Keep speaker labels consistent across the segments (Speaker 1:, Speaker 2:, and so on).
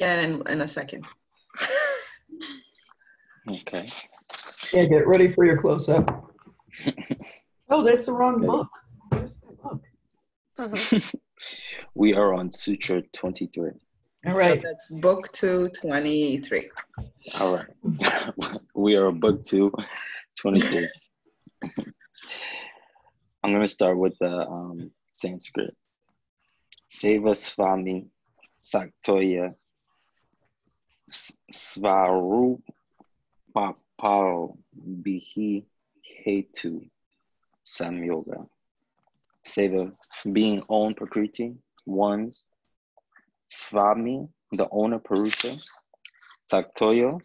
Speaker 1: again in, in a second.
Speaker 2: Okay.
Speaker 3: Yeah, get ready for your close up. oh, that's the wrong book. Where's my book?
Speaker 2: We are on Sutra 23.
Speaker 3: All right.
Speaker 1: So that's book 223.
Speaker 2: All right. we are on book two, 23. I'm going to start with the um, Sanskrit. Seva Swami Saktoya S- Svarupapao Bihi Hetu Samyoga. Seva, being own Prakriti, one's Swami, the owner Purusha, Saktoya,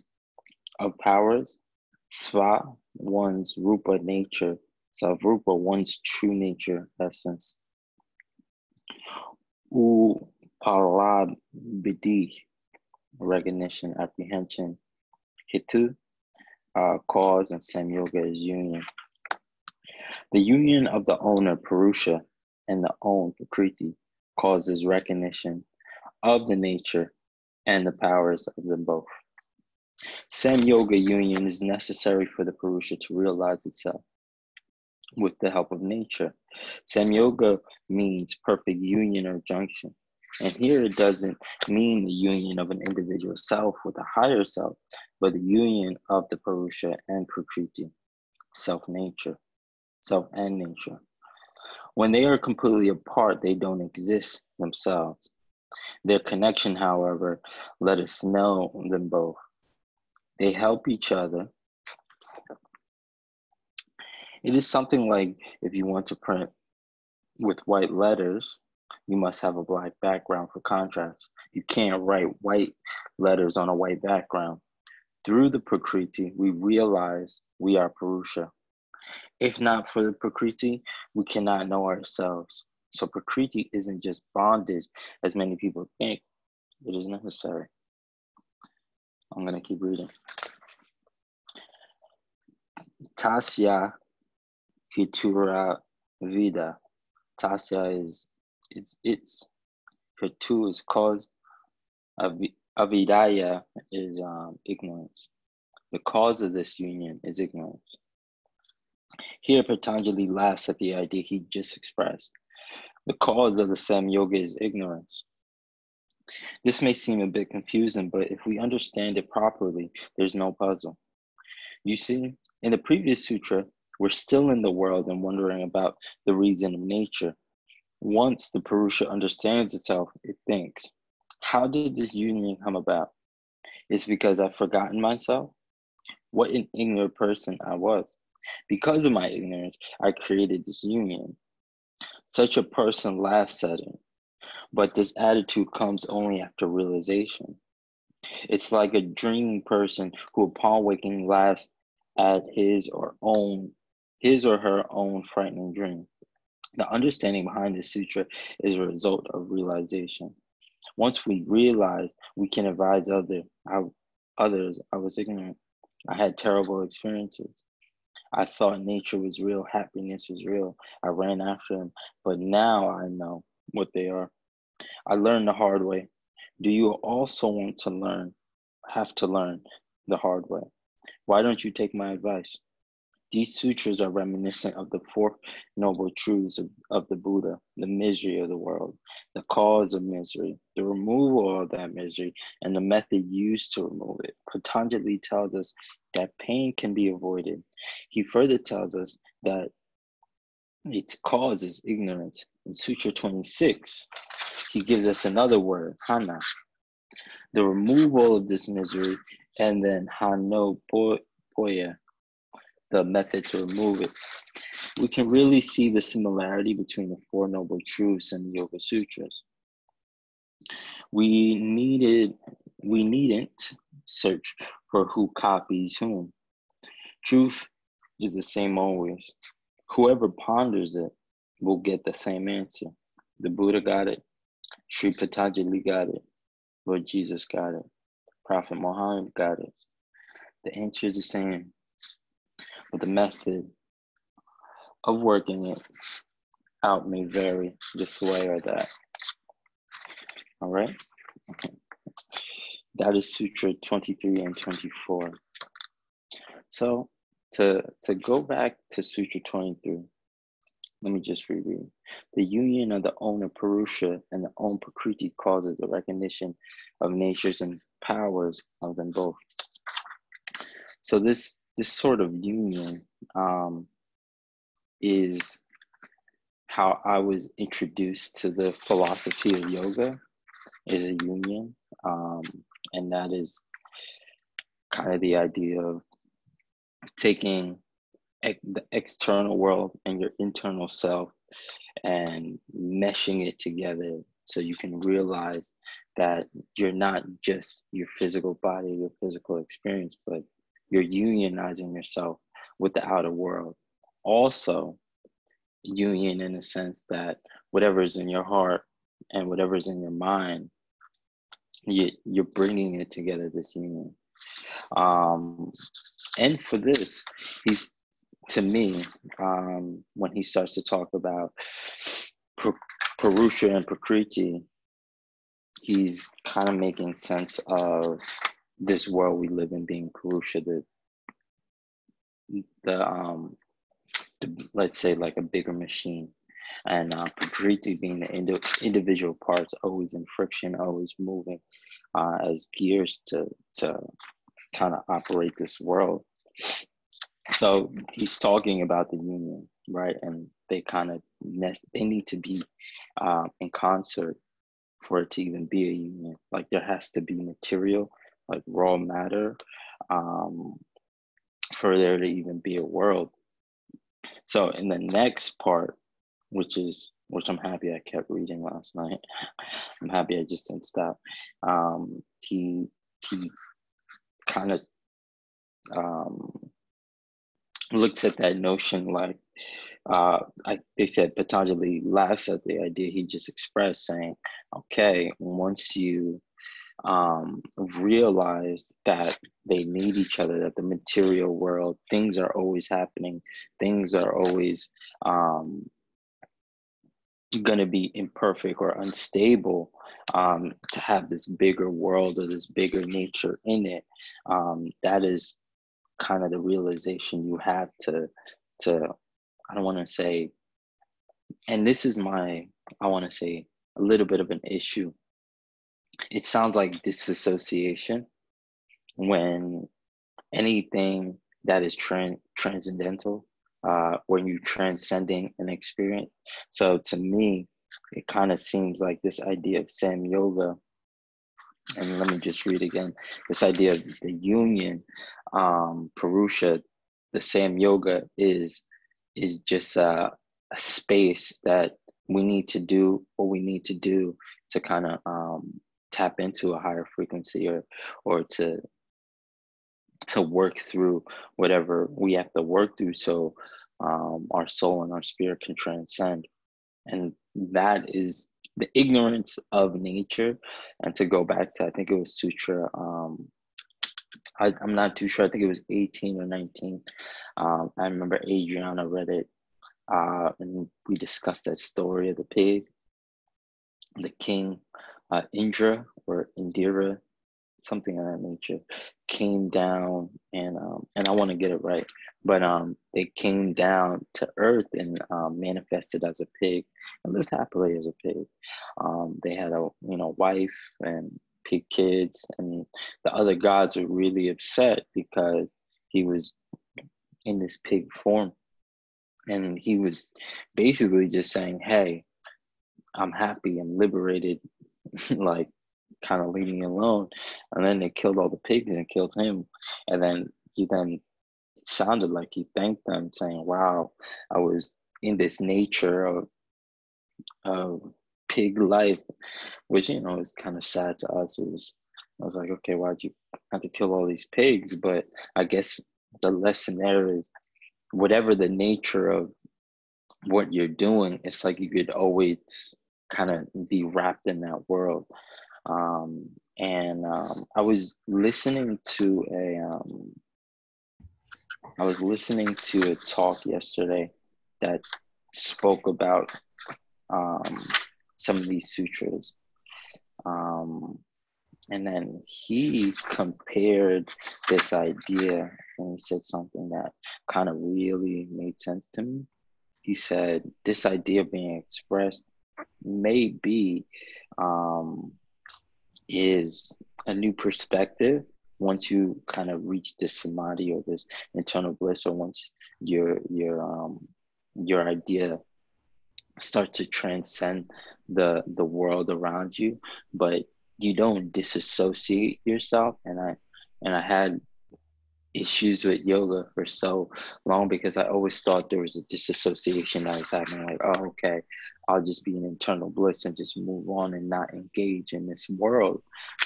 Speaker 2: of powers, Sva, one's Rupa nature, Savrupa, one's true nature, essence. U Parabidi, recognition, apprehension. Hitu, uh, cause, and Samyoga is union. The union of the owner, Purusha, and the own, Prakriti, causes recognition of the nature and the powers of them both. Samyoga union is necessary for the Purusha to realize itself with the help of nature. Samyoga means perfect union or junction. And here it doesn't mean the union of an individual self with a higher self, but the union of the Purusha and Prakriti, self nature, self and nature. When they are completely apart, they don't exist themselves. Their connection, however, let us know them both. They help each other. It is something like if you want to print with white letters, you must have a black background for contrast. You can't write white letters on a white background. Through the Prakriti, we realize we are Purusha. If not for the Prakriti, we cannot know ourselves. So Prakriti isn't just bondage, as many people think. It is necessary. I'm going to keep reading. Tasya Hitura Vida. Tasya is it's its. Hitu is cause. Avi- Avidaya is um, ignorance. The cause of this union is ignorance. Here, Patanjali laughs at the idea he just expressed. The cause of the Sam Samyoga is ignorance. This may seem a bit confusing, but if we understand it properly, there's no puzzle. You see, in the previous sutra, we're still in the world and wondering about the reason of nature. Once the Purusha understands itself, it thinks, how did this union come about? It's because I've forgotten myself? What an ignorant person I was. Because of my ignorance, I created this union. Such a person laughs at it. But this attitude comes only after realization. It's like a dreaming person who, upon waking, laughs at his or own, his or her own frightening dream. The understanding behind this sutra is a result of realization. Once we realize, we can advise other, I, others. I was ignorant. I had terrible experiences. I thought nature was real, happiness was real. I ran after them, but now I know what they are. I learned the hard way. Do you also want to learn, have to learn the hard way? Why don't you take my advice? These sutras are reminiscent of the Four Noble Truths of, of the Buddha, the misery of the world, the cause of misery, the removal of that misery, and the method used to remove it. Patanjali tells us that pain can be avoided. He further tells us that its cause is ignorance. In Sutra 26, he gives us another word, hana, the removal of this misery, and then hano poya, the method to remove it. We can really see the similarity between the Four Noble Truths and the Yoga Sutras. We needed, we needn't search for who copies whom. Truth is the same always. Whoever ponders it will get the same answer. The Buddha got it. Sri Patanjali got it. Lord Jesus got it. Prophet Muhammad got it. The answer is the same, but the method of working it out may vary this way or that. All right. That is Sutra 23 and 24. So to, to go back to Sutra 23, let me just reread. The union of the owner Purusha and the own Prakriti causes the recognition of natures and powers of them both. So this this sort of union um, is how I was introduced to the philosophy of yoga is a union. Um, and that is kind of the idea of taking ex- the external world and your internal self and meshing it together so you can realize that you're not just your physical body, your physical experience, but you're unionizing yourself with the outer world. Also, union in the sense that whatever is in your heart and whatever is in your mind, you, you're bringing it together, this union. Um, and for this, he's to me, um, when he starts to talk about Purusha and Prakriti, he's kind of making sense of this world we live in being Purusha, the the um the, let's say like a bigger machine and uh, Prakriti being the indi- individual parts always in friction, always moving uh, as gears to to kind of operate this world. So he's talking about the union, right? And they kind of they need to be uh, in concert for it to even be a union. Like there has to be material, like raw matter, um, for there to even be a world. So in the next part, which is which I'm happy I kept reading last night. I'm happy I just didn't stop. Um, he he kind of um, looks at that notion like uh, I, they said Patanjali laughs at the idea he just expressed, saying, "Okay, once you um, realize that they need each other, that the material world, things are always happening, things are always um, going to be imperfect or unstable um, to have this bigger world or this bigger nature in it. Um, that is kind of the realization you have to to i don't want to say and this is my i want to say a little bit of an issue it sounds like disassociation when anything that is trans- transcendental uh, when you're transcending an experience. So to me, it kind of seems like this idea of Sam Yoga, and let me just read again this idea of the union, um, Purusha, the Sam Yoga is is just a, a space that we need to do what we need to do to kind of um, tap into a higher frequency or or to to work through whatever we have to work through so um, our soul and our spirit can transcend. And that is the ignorance of nature. And to go back to, I think it was Sutra, um, I, am not too sure, I think it was 18 or 19. Um, I remember Adriana read it uh, and we discussed that story of the pig, the king, uh, Indra or Indira, something of that nature came down and um, and I want to get it right, but um, they came down to earth and um, manifested as a pig and lived happily as a pig. Um, they had a you know wife and pig kids, and the other gods were really upset because he was in this pig form, and he was basically just saying, "Hey, I'm happy, I'm liberated." like kind of leaving alone. And then they killed all the pigs and killed him. And then he then sounded like he thanked them, saying, Wow, I was in this nature of of pig life, which you know is kind of sad to us. It was I was like, okay, why'd you have to kill all these pigs? But I guess the lesson there is whatever the nature of what you're doing, it's like you could always kind of be wrapped in that world. Um, and um, I was listening to a, um, I was listening to a talk yesterday that spoke about um, some of these sutras. Um, and then he compared this idea and he said something that kind of really made sense to me. He said, This idea being expressed may be um, is a new perspective once you kind of reach this samadhi or this internal bliss or once your your um your idea start to transcend the the world around you. But you don't disassociate yourself. And i and i had issues with yoga for so long because i always thought there was a disassociation that was happening like oh okay i'll just be in internal bliss and just move on and not engage in this world.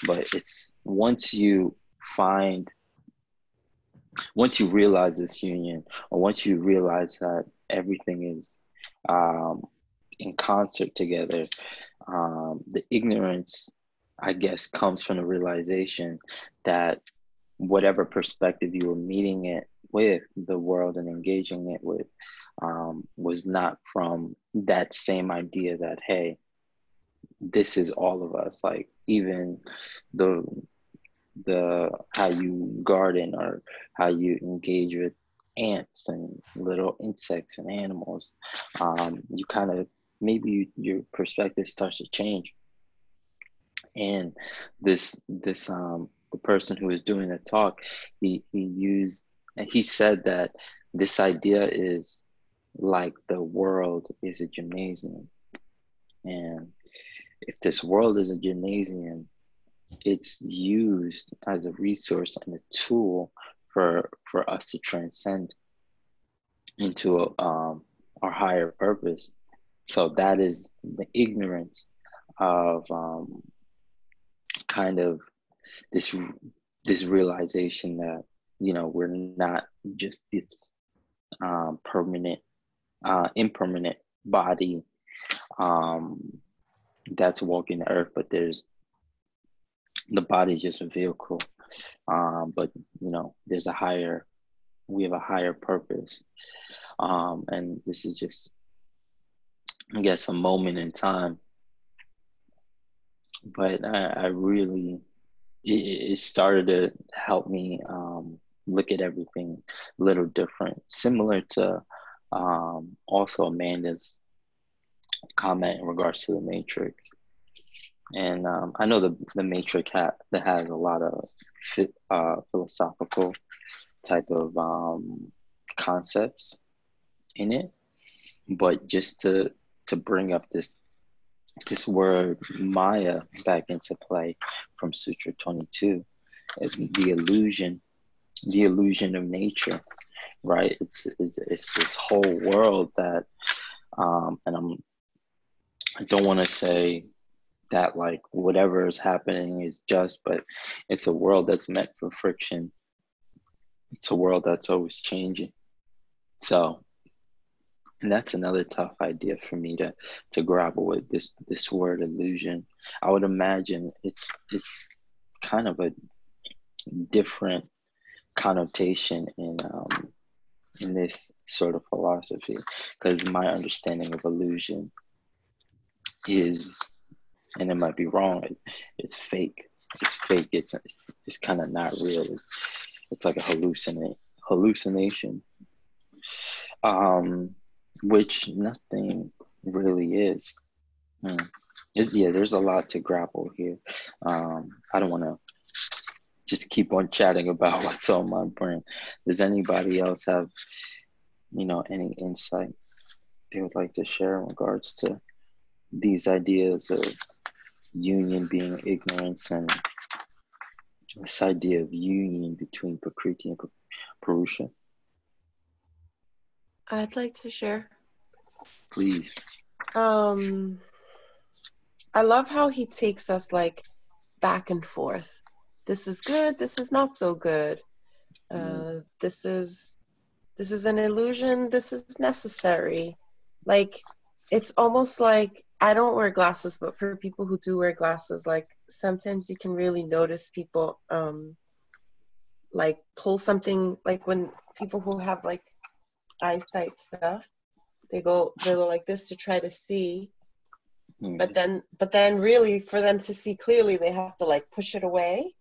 Speaker 2: But it's once you find once you realize this union or once you realize that everything is um, in concert together um, the ignorance I guess, comes from the realization that whatever perspective you were meeting it with, the world and engaging it with, um, was not from that same idea that, hey, this is all of us. Like even the the how you garden or how you engage with ants and little insects and animals, um, you kind of maybe your perspective starts to change and this this um the person who was doing the talk he he used and he said that this idea is like the world is a gymnasium. And if this world is a gymnasium it's used as a resource and a tool for for us to transcend into a, um, our higher purpose. So that is the ignorance of um, kind of this this realization that you know we're not just this um, permanent uh, impermanent body um, that's walking the earth but there's the body is just a vehicle. Um, but you know there's a higher we have a higher purpose. Um, and this is just i guess a moment in time. But I, I really it, started to help me um, look at everything a little different, similar to um, also Amanda's comment in regards to the Matrix. And um, I know the the Matrix ha- that has a lot of uh, philosophical type of um, concepts in it, but just to to bring up this this word Maya back into play from Sutra 22. It's the illusion, the illusion of nature, right? It's, it's, it's this whole world that, um, and I'm, I don't want to say that like whatever is happening is just, but it's a world that's meant for friction. It's a world that's always changing. So and that's another tough idea for me to to grapple with this this word illusion. I would imagine it's it's kind of a different connotation in um in this sort of philosophy because my understanding of illusion is and it might be wrong it, it's fake. It's fake. It's it's, it's kind of not real. It's, it's like a hallucinate hallucination. Um which nothing really is. Hmm. yeah, there's a lot to grapple here. Um, I don't want to just keep on chatting about what's on my brain. Does anybody else have, you know, any insight they would like to share in regards to these ideas of union being ignorance and this idea of union between Prakriti and Purusha?
Speaker 4: I'd like to share.
Speaker 2: Please.
Speaker 4: Um, I love how he takes us like back and forth. This is good. This is not so good. Uh, mm-hmm. this is this is an illusion. This is necessary. Like it's almost like I don't wear glasses, but for people who do wear glasses, like sometimes you can really notice people um like pull something like when people who have like eyesight stuff. They go they go like this to try to see,
Speaker 2: Mhm.
Speaker 4: but then but then really for them to see clearly they have to like push it away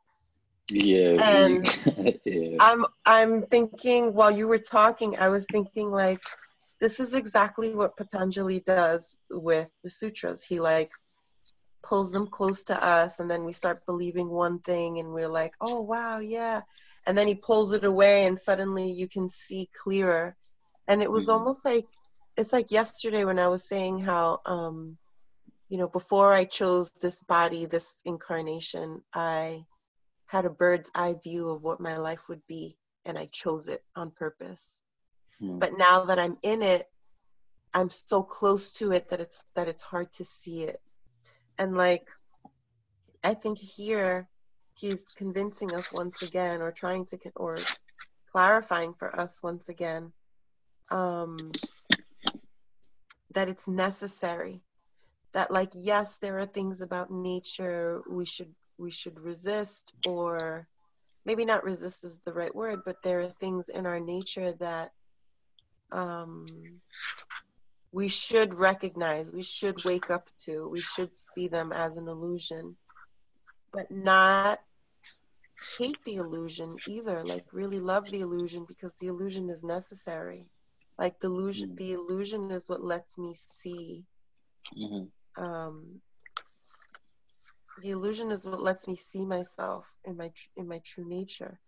Speaker 2: yeah,
Speaker 4: and-
Speaker 2: yeah.
Speaker 4: i'm i'm thinking while you were talking i was thinking like this is exactly what patanjali does with the sutras he like pulls them close to us and then we start believing one thing and we're like oh wow yeah and then he pulls it away and suddenly you can see clearer and it was
Speaker 2: Mhm.
Speaker 4: almost like it's like yesterday when i was saying how um you know before i chose this body this incarnation i had a bird's eye view of what my life would be and i chose it on purpose
Speaker 2: Mm.
Speaker 4: but now that i'm in it i'm so close to it that it's that it's hard to see it and like i think here he's convincing us once again or trying to or clarifying for us once again um that it's necessary that like yes there are things about nature we should we should resist or maybe not resist is the right word but there are things in our nature that um we should recognize we should wake up to we should see them as an illusion but not hate the illusion either like really love the illusion because the illusion is necessary like the illusion
Speaker 2: Mm.
Speaker 4: the illusion is what lets me see
Speaker 2: Mhm.
Speaker 4: um, the illusion is what lets me see myself in my tr- in my true nature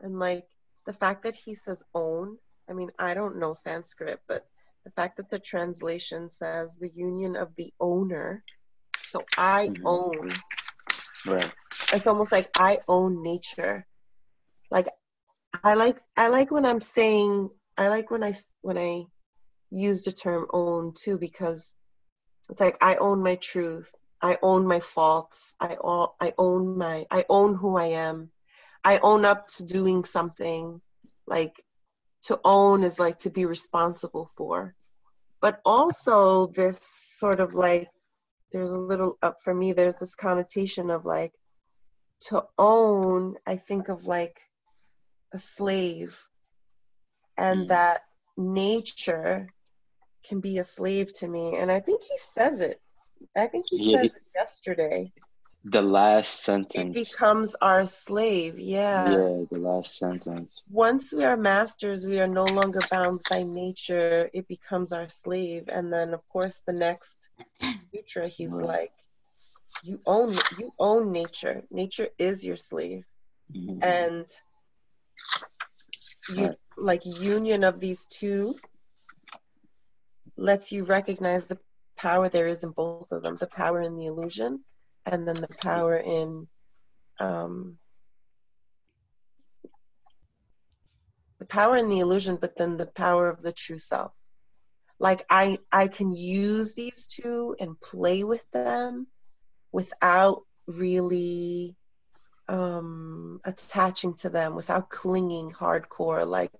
Speaker 4: and like the fact that he says own i mean i don't know sanskrit but the fact that the translation says the union of the owner so i
Speaker 2: Mhm.
Speaker 4: own
Speaker 2: Right.
Speaker 4: it's almost like i own nature like i like i like when i'm saying i like when i when i use the term own too because it's like i own my truth i own my faults i own i own my i own who i am. I own up to doing something like to own is like to be responsible for. But also this sort of like there's a little up for me there's this connotation of like to own i think of like a slave and
Speaker 2: Mm.
Speaker 4: that nature can be a slave to me and i think he says it i think he
Speaker 2: Yeah,
Speaker 4: says
Speaker 2: it-
Speaker 4: it yesterday
Speaker 2: The last sentence.
Speaker 4: it becomes our slave yeah.
Speaker 2: yeah, the last sentence.
Speaker 4: once we are masters we are no longer bound by nature it becomes our slave and then of course the next sutra he's
Speaker 2: Right.
Speaker 4: like you own you own nature nature is your slave
Speaker 2: Mhm.
Speaker 4: and you
Speaker 2: Right.
Speaker 4: like union of these two lets you recognize the power there is in both of them the power in the illusion and then the power in um the power in the illusion but then the power of the true self like i i can use these two and play with them without really um attaching to them without clinging hardcore like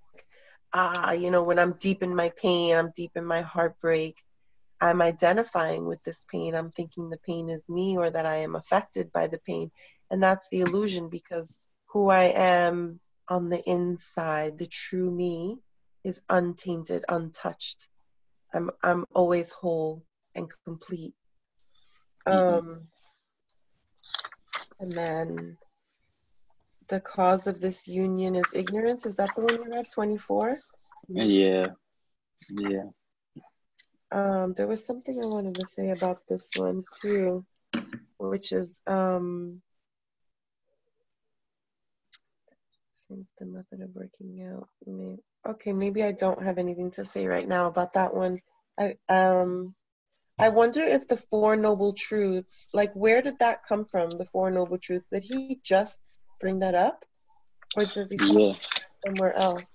Speaker 4: ah you know when i'm deep in my pain i'm deep in my heartbreak i'm identifying with this pain. I'm thinking the pain is me or that i am affected by the pain. And that's the illusion because who i am on the inside the true me is untainted untouched. I'm i'm always whole and complete.
Speaker 2: Mhm.
Speaker 4: um and then the cause of this union is ignorance. Is that the one you read? 24?
Speaker 2: Yeah. Yeah.
Speaker 4: Um, there was something I wanted to say about this one too, which is um, the method of working out. Maybe, okay, maybe I don't have anything to say right now about that one. I um, I wonder if the Four Noble Truths, like, where did that come from? The Four Noble Truths. Did he just bring that up, or does he talk
Speaker 2: Yeah.
Speaker 4: somewhere else?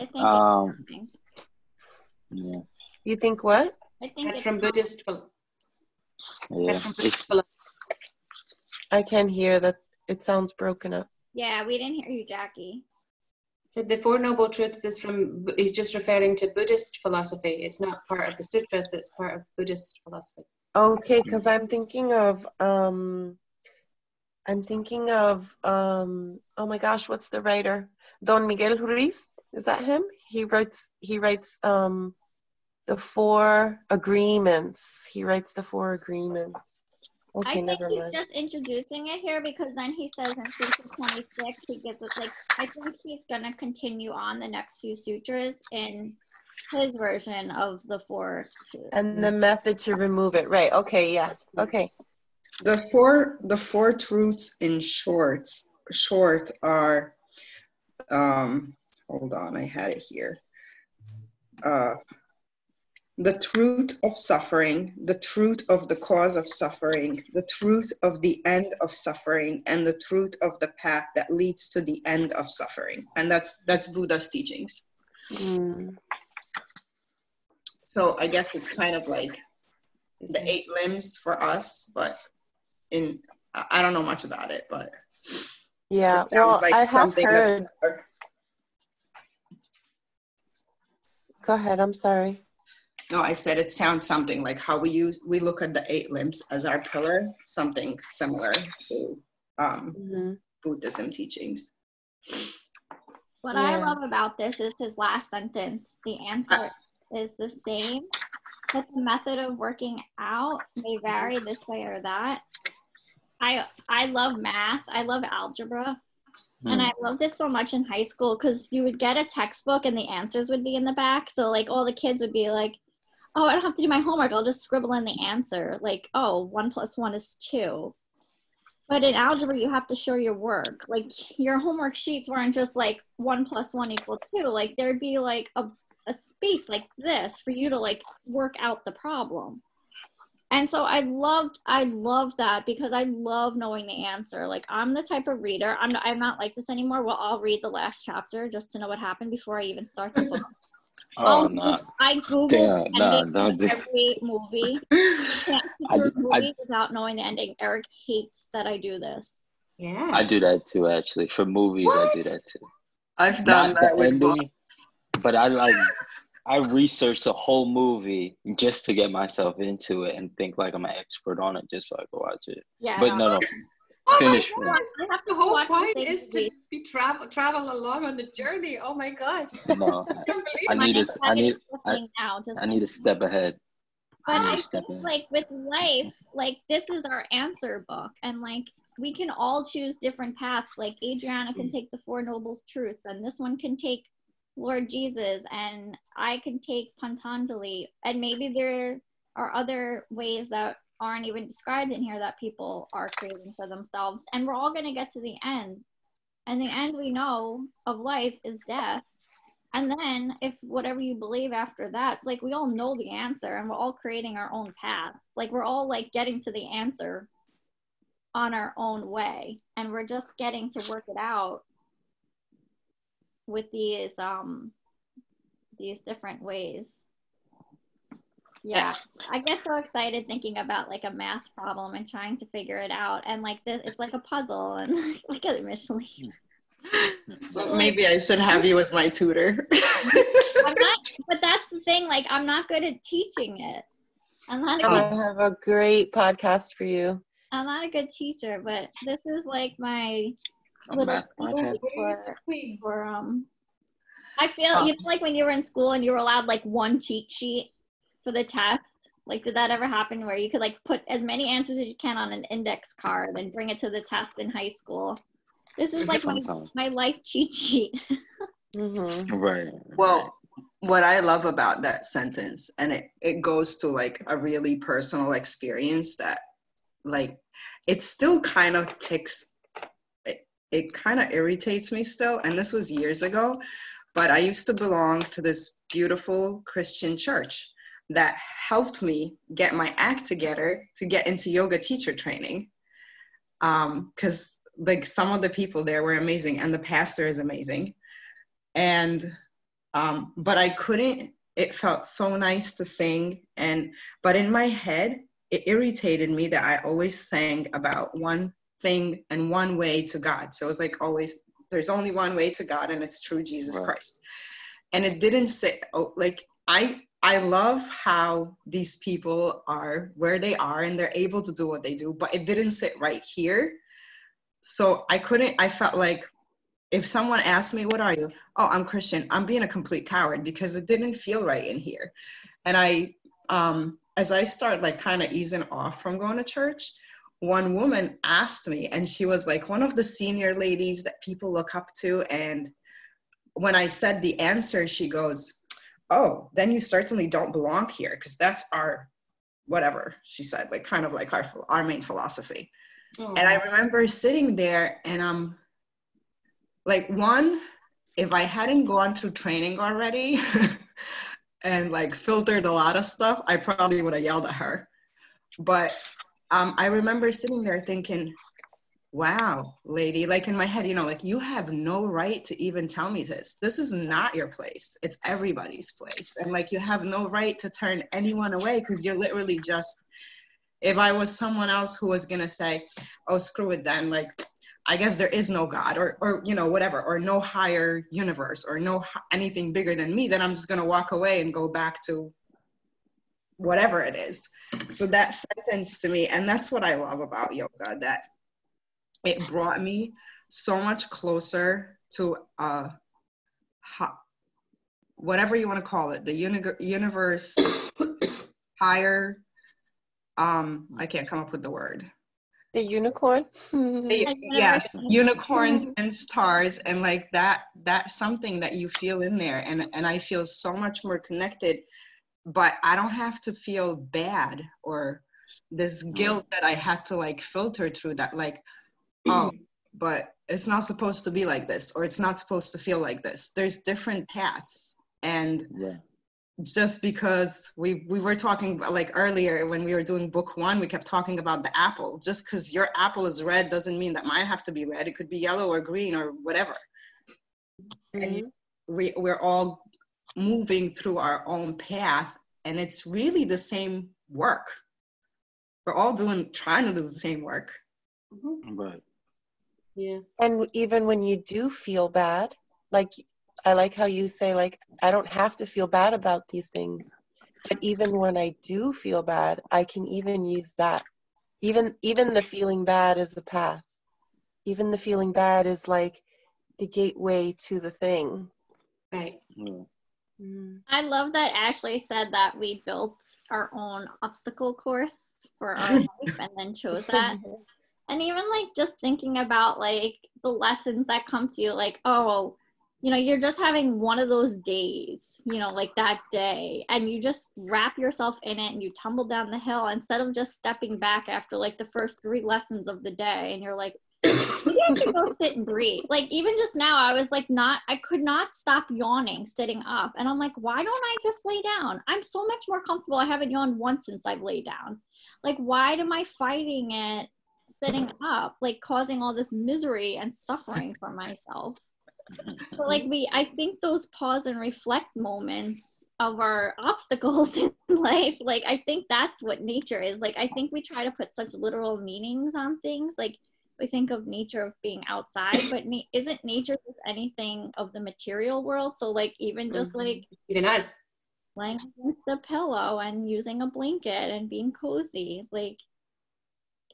Speaker 5: I think
Speaker 2: Um. Yeah.
Speaker 4: You think what?
Speaker 5: I think
Speaker 6: That's
Speaker 5: it's
Speaker 6: from Buddhist. phil-
Speaker 2: Yeah.
Speaker 6: From Buddhist
Speaker 4: I can hear that it sounds broken up.
Speaker 5: Yeah, we didn't hear you, Jackie.
Speaker 6: So the Four Noble Truths is from, he's just referring to Buddhist philosophy. It's not part of the sutras, it's part of Buddhist philosophy.
Speaker 4: Okay, because I'm thinking of um I'm thinking of um oh my gosh, what's the writer? Don Miguel Ruiz. Is that him? He writes he writes um The four agreements. He writes the four agreements. Okay,
Speaker 5: I think
Speaker 4: never
Speaker 5: he's
Speaker 4: mind.
Speaker 5: just introducing it here because then he says in Sutra 26, he gives us like, I think he's going to continue on the next few sutras in his version of the four. truths.
Speaker 4: And the method to remove it. Right. Okay, yeah. Okay.
Speaker 1: The four the four truths in shorts short are um hold on, I had it here. Uh the truth of suffering, the truth of the cause of suffering, the truth of the end of suffering, and the truth of the path that leads to the end of suffering. And that's that's Buddha's teachings.
Speaker 4: Mm.
Speaker 1: So I guess it's kind of like the eight limbs for us, but in I I don't know much about it, but
Speaker 4: Yeah.
Speaker 1: It sounds
Speaker 4: Well,
Speaker 1: like
Speaker 4: I have
Speaker 1: something that's-
Speaker 4: heard. Go ahead. I'm sorry.
Speaker 1: no, I said it sounds something like how we use we look at the eight limbs as our pillar, something similar to um,
Speaker 4: Mhm.
Speaker 1: Buddhism teachings.
Speaker 5: What I love about this is his last sentence. The answer is the same, but the method of working out may vary this way or that. I I love math. I love algebra. And hmm. I loved it so much in high school because you would get a textbook and the answers would be in the back. So like all the kids would be like, "Oh, I don't have to do my homework. I'll just scribble in the answer." Like, "Oh, one plus one is two. But in algebra, you have to show your work. Like your homework sheets weren't just like one plus one equal two. Like there'd be like a, a space like this for you to like work out the problem. And so I loved I loved that because I love knowing the answer. Like I'm the type of reader. I'm not, I'm not like this anymore. Well, I'll read the last chapter just to know what happened before I even start the book.
Speaker 2: Oh
Speaker 5: I'll-
Speaker 2: no.
Speaker 5: I Google
Speaker 2: Yeah,
Speaker 5: the
Speaker 2: no,
Speaker 5: ending
Speaker 2: don't
Speaker 5: of
Speaker 2: do-
Speaker 5: every movie. Can't sit through a
Speaker 2: did- I-
Speaker 5: movie without knowing the ending. Eric hates that I do this.
Speaker 6: Yeah.
Speaker 2: I do that too actually. For movies I do that too.
Speaker 1: I've done
Speaker 2: Not
Speaker 1: that
Speaker 2: the
Speaker 1: with books.
Speaker 2: but I like I research the whole movie just to get myself into it and think like I'm an expert on it just so I can watch it.
Speaker 5: Yeah.
Speaker 2: But no, no,
Speaker 6: oh
Speaker 2: finish
Speaker 6: my
Speaker 2: one.
Speaker 6: gosh.
Speaker 5: I have
Speaker 6: The
Speaker 5: to
Speaker 6: whole
Speaker 5: watch
Speaker 6: point is to be travel travel along on the journey. Oh my gosh.
Speaker 2: no.
Speaker 6: I can't
Speaker 2: I need to. s- I
Speaker 5: head is
Speaker 2: need. I,
Speaker 5: out,
Speaker 2: I need to step ahead.
Speaker 5: But
Speaker 2: I
Speaker 5: I
Speaker 2: step
Speaker 5: think
Speaker 2: in.
Speaker 5: like with life, like this is our answer book, and like we can all choose different paths. Like Adriana can hmm. take the Four Noble Truths, and this one can take Lord Jesus, and I can take Pantanjali, and maybe there are other ways that aren't even described in here that people are creating for themselves, and we're all gonna get to the end, and the end we know of life is death. And then, if whatever you believe after that, it's like we all know the answer and we're all creating our own paths. Like we're all like getting to the answer on our own way. And we're just getting to work it out with these um these different ways. Yeah. I get so excited thinking about like a math problem and trying to figure it out. And like this it's like a puzzle and look at it, Micheline.
Speaker 1: Well, Maybe I should have you as my tutor.
Speaker 5: I'm not, but that's the thing. Like, I'm not good at teaching it. I'm not a
Speaker 4: I
Speaker 5: good,
Speaker 4: have a great podcast for you.
Speaker 5: I'm not a good teacher, but this is like my
Speaker 2: A
Speaker 5: little
Speaker 2: math
Speaker 5: tool
Speaker 2: podcast.
Speaker 5: for, for um. I feel
Speaker 1: Oh.
Speaker 5: you know like when you were in school and you were allowed like one cheat sheet for the test. Like, did that ever happen where you could like put as many answers as you can on an index card and bring it to the test in high school? This is like my, my life cheat sheet.
Speaker 4: hmm
Speaker 2: Right.
Speaker 1: well, what I love about that sentence, and it, it goes to like a really personal experience that, like, it still kind of ticks, it, kind of irritates me still. And this was years ago, but I used to belong to this beautiful Christian church that helped me get my act together to get into yoga teacher training. Because, like, some of the people there were amazing, and the pastor is amazing. And um, but I couldn't. It felt so nice to sing, and but in my head, it irritated me that I always sang about one thing and one way to God. So it was like always, there's only one way to God, and it's through Jesus
Speaker 2: Right.
Speaker 1: Christ. And it didn't sit oh, like I. I love how these people are where they are and they're able to do what they do, but it didn't sit right here. So I couldn't. I felt like if someone asked me, What are you? Oh, I'm Christian. I'm being a complete coward because it didn't feel right in here. And I, um, as I start like kind of easing off from going to church, one woman asked me, and she was like one of the senior ladies that people look up to. And when I said the answer, she goes, Oh, then you certainly don't belong here because that's our whatever she said, like kind of like our, our main philosophy. And I remember sitting there and I'm like, one, if I hadn't gone through training already and like filtered a lot of stuff, I probably would have yelled at her. But um, I remember sitting there thinking, wow, lady, like in my head, you know, like you have no right to even tell me this. This is not your place. It's everybody's place. And like you have no right to turn anyone away because you're literally just, if I was someone else who was going to say, oh, screw it then, like, I guess there is no God or, or, you know, whatever, or no higher universe or no anything bigger than me, then I'm just going to walk away and go back to whatever it is. So that sentence to me, and that's what I love about yoga, that it brought me so much closer to uh, whatever you want to call it, the uni- universe, higher. Um, I can't come up with the word.
Speaker 4: The unicorn.
Speaker 1: the, yes, unicorns and stars, and like that. That's something that you feel in there, and and I feel so much more connected. But I don't have to feel bad or this mm-hmm. guilt that I had to like filter through that. Like, oh, but it's not supposed to be like this, or it's not supposed to feel like this. There's different paths, and
Speaker 2: Yeah.
Speaker 1: just because we we were talking like earlier when we were doing book one, we kept talking about the apple. Just because your apple is red doesn't mean that mine have to be red. It could be yellow or green or whatever. And you- we we're all moving through our own path, and it's really the same work. We're all doing trying to do the same work. Mm-hmm.
Speaker 2: Right.
Speaker 6: Yeah.
Speaker 4: And even when you do feel bad, like I like how you say, like, I don't have to feel bad about these things. But even when I do feel bad, I can even use that. Even even the feeling bad is the path. Even the feeling bad is like the gateway to the thing.
Speaker 6: Right.
Speaker 2: Yeah. Mm-hmm.
Speaker 5: I love that Ashley said that we built our own obstacle course for our life and then chose that. And even like just thinking about like the lessons that come to you, like, oh, you know, you're just having one of those days, you know, like that day, and you just wrap yourself in it and you tumble down the hill instead of just stepping back after like the first three lessons of the day and you're like, maybe I should go sit and breathe. Like even just now, I was like not, I could not stop yawning sitting up, and I'm like, why don't I just lay down? I'm so much more comfortable. I haven't yawned once since I've laid down. Like why am I fighting it sitting up, like causing all this misery and suffering for myself? So like we, I think those pause and reflect moments of our obstacles in life like i think that's what nature is like i think we try to put such literal meanings on things like we think of nature of being outside but na- isn't nature just anything of the material world? So like even just mm-hmm. like
Speaker 6: Even us.
Speaker 5: laying against the pillow and using a blanket and being cozy. Like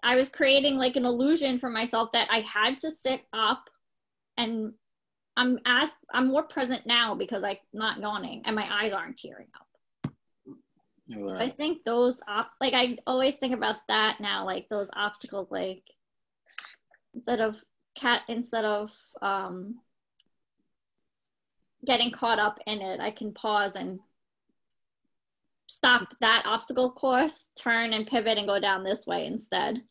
Speaker 5: i was creating like an illusion for myself that i had to sit up and i'm as i'm more present now because i'm not yawning and my eyes aren't tearing up. I think those op- like I always think about that now, like those obstacles, like instead of cat instead of um getting caught up in it, I can pause and stop that obstacle course, turn and pivot and go down this way instead.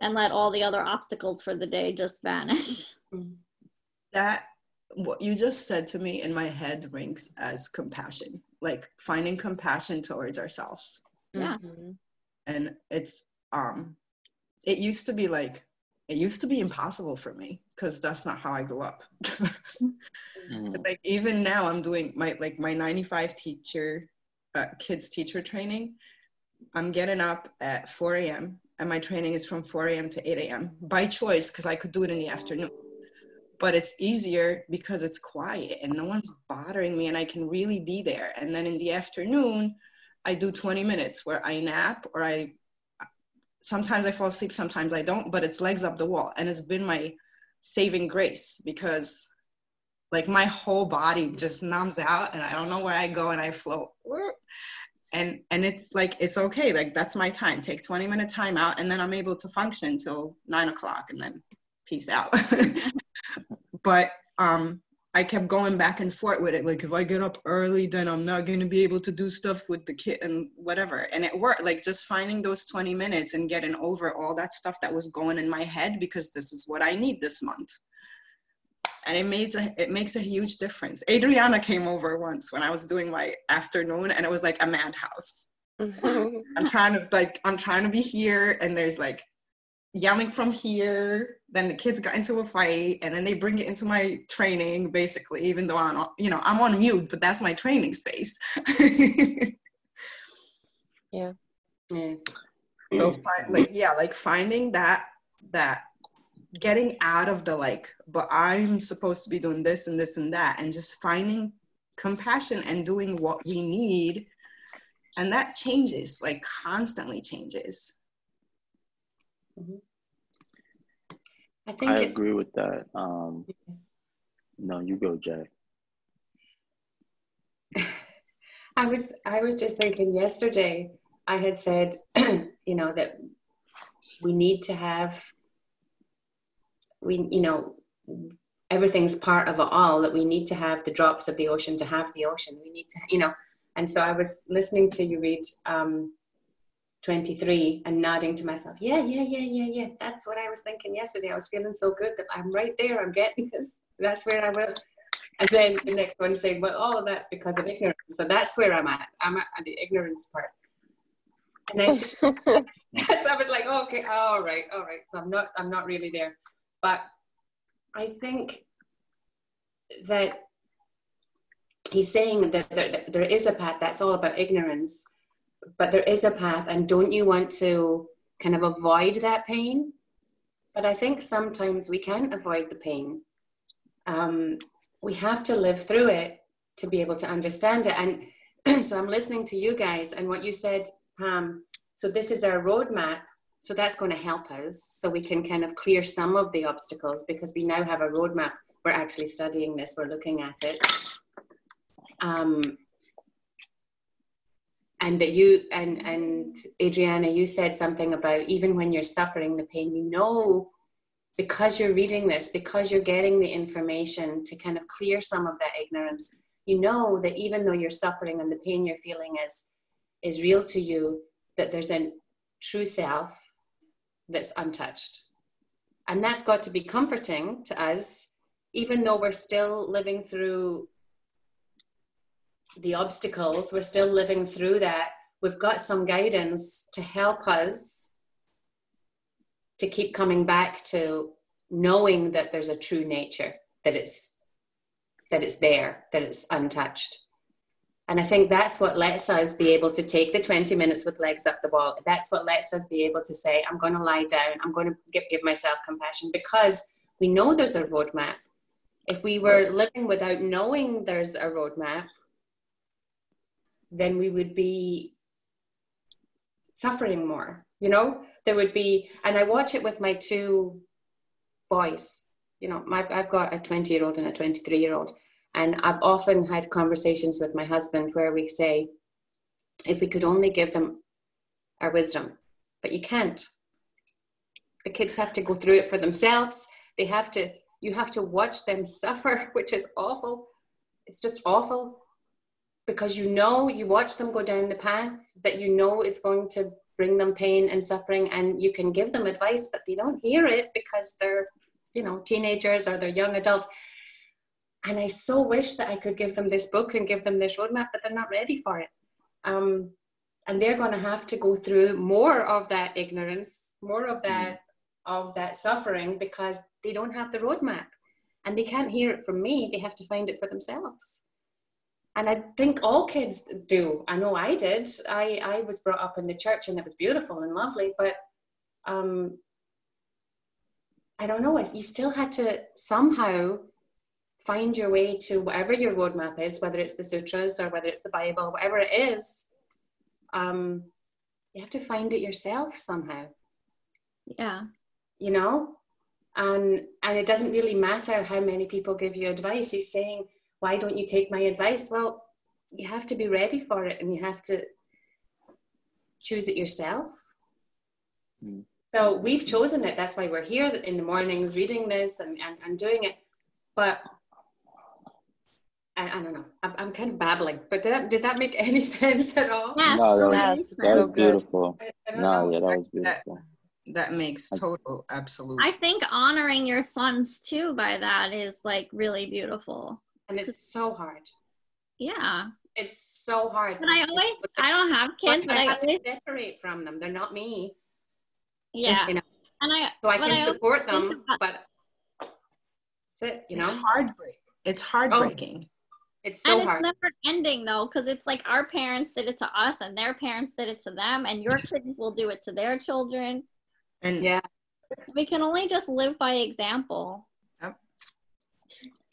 Speaker 5: And let all the other obstacles for the day just vanish.
Speaker 1: that what you just said to me in my head rings as compassion like finding compassion towards ourselves
Speaker 5: Yeah.
Speaker 1: and it's um it used to be like it used to be impossible for me because that's not how i grew up.
Speaker 2: Mhm.
Speaker 1: like even now i'm doing my like my 95 teacher uh, kids teacher training. I'm getting up at 4 a.m and my training is from 4 a.m to 8 a.m by choice because i could do it in the afternoon. But it's easier because it's quiet and no one's bothering me and i can really be there. And then in the afternoon i do 20 minutes where i nap or i sometimes i fall asleep sometimes i don't but it's legs up the wall. And it's been my saving grace because like my whole body just numbs out and I don't know where I go and I float. and and it's like it's okay. Like that's my time. Take 20 minute time out and then i'm able to function until nine o'clock and then peace out. But um i kept going back and forth with it like if i get up early then i'm not going to be able to do stuff with the kid and whatever and it worked like just finding those 20 minutes and getting over all that stuff that was going in my head because this is what i need this month and it makes a it makes a huge difference. Adriana came over once when I was doing my afternoon, and it was like a madhouse. Mm-hmm. I'm trying to like I'm trying to be here, and there's like yelling from here. Then the kids got into a fight, and then they bring it into my training, basically. Even though I'm you know I'm on mute, but that's my training space.
Speaker 4: yeah.
Speaker 6: Yeah.
Speaker 1: So like yeah, like finding that that getting out of the like, but I'm supposed to be doing this and this and that, and just finding compassion and doing what we need. And that changes, like constantly changes.
Speaker 6: Mm-hmm. I think
Speaker 2: I agree with that. Um, no, you go, Jay.
Speaker 6: I was I was just thinking yesterday. I had said, you know, that we need to have we you know everything's part of it all that we need to have the drops of the ocean to have the ocean we need to you know and so i was listening to you read um, 23 and nodding to myself yeah yeah yeah yeah yeah that's what i was thinking yesterday. I was feeling so good that i'm right there i'm getting this that's where i will and then the next one saying well oh that's because of ignorance. So that's where i'm at. I'm at the ignorance part. And then so i was like oh, okay all right all right. So i'm not i'm not really there. But I think that he's saying that there, there is a path that's all about ignorance, but there is a path, and don't you want to kind of avoid that pain? But I think sometimes we can't avoid the pain. Um, we have to live through it to be able to understand it. And so I'm listening to you guys and what you said, Pam. So this is our roadmap so that's going to help us so we can kind of clear some of the obstacles because we now have a roadmap. We're actually studying this, we're looking at it. Um, and that you and and Adriana, you said something about even when you're suffering the pain, you know because you're reading this, because you're getting the information to kind of clear some of that ignorance, you know that even though you're suffering and the pain you're feeling is is real to you, that there's a true self that's untouched. And that's got to be comforting to us, even though we're still living through the obstacles, we're still living through that. We've got some guidance to help us to keep coming back to knowing that there's a true nature, that it's that it's there, that it's untouched. And I think that's what lets us be able to take the 20 minutes with legs up the wall. That's what lets us be able to say, I'm going to lie down, I'm going to give, give myself compassion because we know there's a roadmap. If we were living without knowing there's a roadmap, then we would be suffering more. You know, there would be, and I watch it with my two boys. You know, my, I've got a 20 year old and a 23 year old and I've often had conversations with my husband where we say, if we could only give them our wisdom, but you can't. The kids have to go through it for themselves. They have to, you have to watch them suffer, which is awful. It's just awful because you know, you watch them go down the path that you know is going to bring them pain and suffering, and you can give them advice, but they don't hear it because they're, you know, teenagers or they're young adults and I so wish that I could give them this book and give them this roadmap, but they're not ready for it. Um, and they're going to have to go through more of that ignorance, more of that mm. of that suffering because they don't have the roadmap, and they can't hear it from me. They have to find it for themselves. And I think all kids do. I know I did. I I was brought up in the church, and it was beautiful and lovely, but um, I don't know. You still had to somehow find your way to whatever your roadmap is, whether it's the sutras or whether it's the Bible, whatever it is, um, you have to find it yourself somehow.
Speaker 5: Yeah.
Speaker 6: You know? And and it doesn't really matter how many people give you advice. He's saying, Why don't you take my advice? Well, you have to be ready for it and you have to choose it yourself.
Speaker 2: Mm.
Speaker 6: So we've chosen it. That's why we're here in the mornings reading this and, and, and doing it. But I, I don't know. I'm, I'm kind of babbling, but did that, did that make any sense at all?
Speaker 5: Yeah,
Speaker 2: No, that was,
Speaker 4: Yes,
Speaker 2: that was
Speaker 4: good.
Speaker 2: beautiful.
Speaker 6: I, I
Speaker 2: No,
Speaker 6: know.
Speaker 2: yeah, that was
Speaker 1: That-
Speaker 2: beautiful.
Speaker 1: That makes total absolute.
Speaker 5: I think honoring your sons too by that is like really beautiful.
Speaker 6: And it's so hard.
Speaker 5: Yeah.
Speaker 6: It's so hard.
Speaker 5: But I always, I don't have kids, but
Speaker 6: I
Speaker 5: I
Speaker 6: have
Speaker 5: always,
Speaker 6: to separate from them. They're not me.
Speaker 5: yeah.
Speaker 6: You know,
Speaker 5: And I,
Speaker 6: so I can
Speaker 5: I
Speaker 6: support them,
Speaker 5: about-
Speaker 6: but that's it. You
Speaker 1: it's
Speaker 6: know, Oh.
Speaker 1: heartbreak. It's oh. heartbreaking.
Speaker 6: it's so
Speaker 5: and it's
Speaker 6: hard.
Speaker 5: never ending though, because it's like our parents did it to us and their parents did it to them, and your kids will do it to their children.
Speaker 1: And
Speaker 6: Yeah.
Speaker 5: We can only just live by example.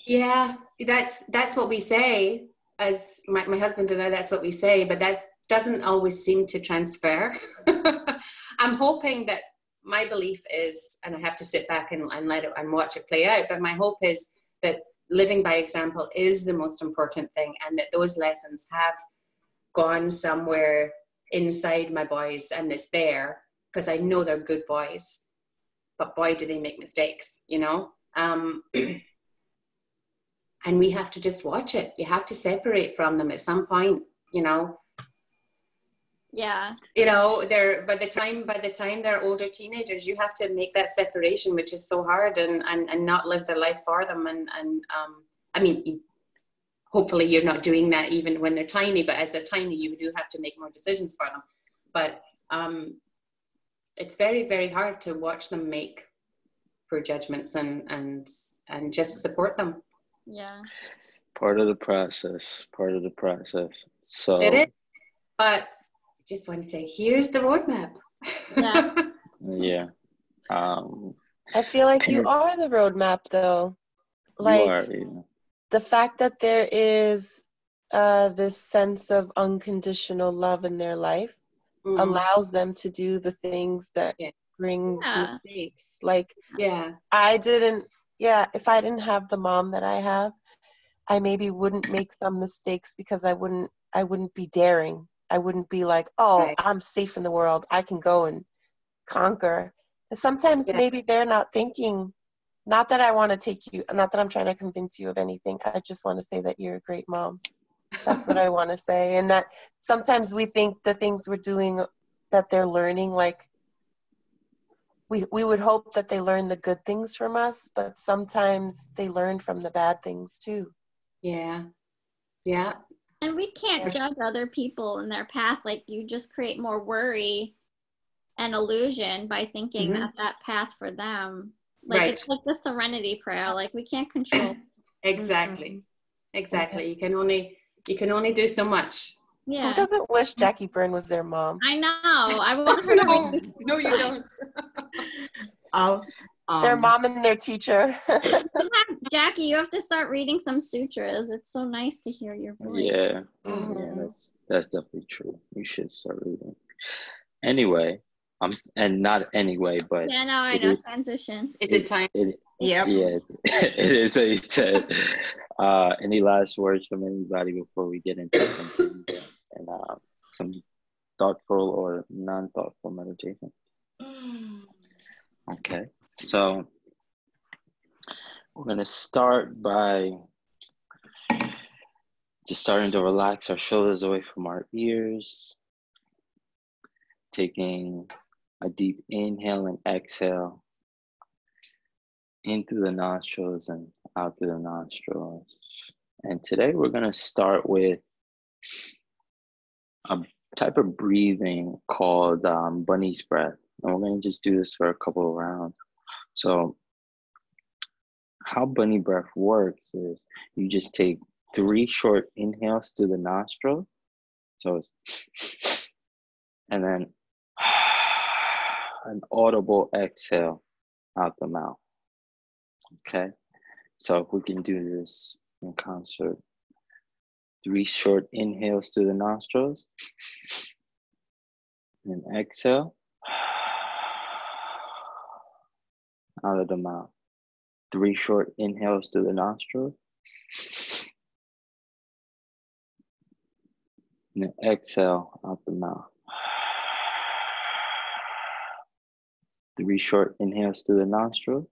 Speaker 6: Yeah, that's that's what we say. As my, my husband and I, that's what we say, but that doesn't always seem to transfer. I'm hoping that my belief is, and I have to sit back and, and let it and watch it play out. But my hope is that living by example is the most important thing, and that those lessons have gone somewhere inside my boys, and it's there because I know they're good boys. But boy, do they make mistakes, you know. Um, and we have to just watch it. You have to separate from them at some point, you know.
Speaker 5: Yeah.
Speaker 6: You know, they're by the time by the time they're older teenagers, you have to make that separation, which is so hard, and and, and not live their life for them. And and um, I mean, hopefully you're not doing that even when they're tiny. But as they're tiny, you do have to make more decisions for them. But um, it's very very hard to watch them make poor judgments and and and just support them.
Speaker 5: Yeah.
Speaker 2: Part of the process. Part of the process. So
Speaker 6: It is. But I just want to say, here's the roadmap.
Speaker 5: Yeah.
Speaker 2: yeah. Um
Speaker 4: I feel like you are the roadmap, though.
Speaker 2: you
Speaker 4: Like
Speaker 2: are, yeah.
Speaker 4: the fact that there is uh, this sense of unconditional love in their life
Speaker 6: Mhm.
Speaker 4: allows them to do the things that
Speaker 6: Yeah.
Speaker 4: brings
Speaker 5: Yeah.
Speaker 4: mistakes. Like
Speaker 6: yeah.
Speaker 4: I didn't, yeah, if I didn't have the mom that I have, I maybe wouldn't make some mistakes because I wouldn't, I wouldn't be daring. I wouldn't be like, oh,
Speaker 6: Right.
Speaker 4: I'm safe in the world. I can go and conquer. And sometimes
Speaker 6: Yeah.
Speaker 4: maybe they're not thinking, not that I want to take you, not that I'm trying to convince you of anything. I just want to say that you're a great mom. That's what I want to say. And that sometimes we think the things we're doing that they're learning, like we, we would hope that they learn the good things from us, but sometimes they learn from the bad things too.
Speaker 6: Yeah. Yeah.
Speaker 5: And we can't
Speaker 4: Yeah.
Speaker 5: judge other people in their path. Like you just create more worry and illusion by thinking
Speaker 6: Mhm.
Speaker 5: that that path for them. Like
Speaker 6: Right.
Speaker 5: it's like the serenity prayer. Like we can't control.
Speaker 6: Exactly. Exactly. You can only you can only do so much.
Speaker 4: Who
Speaker 5: Yeah.
Speaker 4: doesn't wish Jackie Byrne was their mom?
Speaker 5: I know. I want her to
Speaker 6: no, no, you don't.
Speaker 1: I'll um,
Speaker 4: their mom and their teacher.
Speaker 5: Jackie, you have to start reading some sutras. It's so nice to hear your voice.
Speaker 2: Yeah. Yeah,
Speaker 4: Mhm.
Speaker 2: that's that's definitely true. You should start reading. Anyway, I'm and not anyway, but
Speaker 5: Yeah, no, I know.
Speaker 2: is-
Speaker 5: Transition.
Speaker 6: Is it time?
Speaker 2: it
Speaker 1: Yep.
Speaker 2: yeah, it is a. Uh, any last words from anybody before we get into something and uh, some thoughtful or non-thoughtful meditation? Okay, so we're gonna start by just starting to relax our shoulders away from our ears, taking a deep inhale and exhale in through the nostrils and out through the nostrils. And today we're going to start with a type of breathing called um, bunny's breath. And we're going to just do this for a couple of rounds. So, how bunny breath works is you just take three short inhales through the nostrils. So it's, and then an audible exhale out the mouth. Okay, so if we can do this in concert, three short inhales through the nostrils, and exhale out of the mouth. Three short inhales through the nostrils, and exhale out the mouth. three short inhales through the nostril.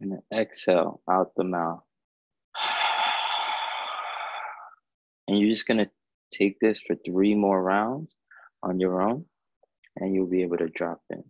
Speaker 2: And exhale out the mouth. And you're just gonna take this for three more rounds on your own, and you'll be able to drop in.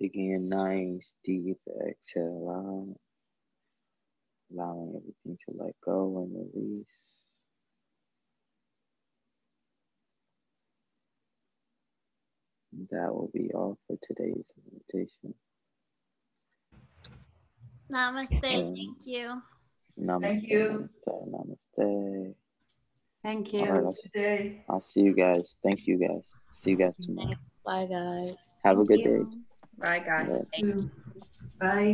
Speaker 2: Taking a nice deep exhale out, allowing everything to let go and release. That will be all for today's meditation.
Speaker 5: Namaste. Thank you.
Speaker 2: Namaste.
Speaker 3: Thank you.
Speaker 2: Namaste. Namaste.
Speaker 6: Thank
Speaker 2: All right,
Speaker 6: you.
Speaker 2: I'll, see- I'll see you guys. Thank you guys. See you guys tomorrow.
Speaker 7: Bye, guys.
Speaker 2: Have a good
Speaker 5: you.
Speaker 2: day.
Speaker 1: Bye, guys. Thank you.
Speaker 3: Bye.